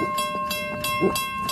嗯。